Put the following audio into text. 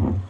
you.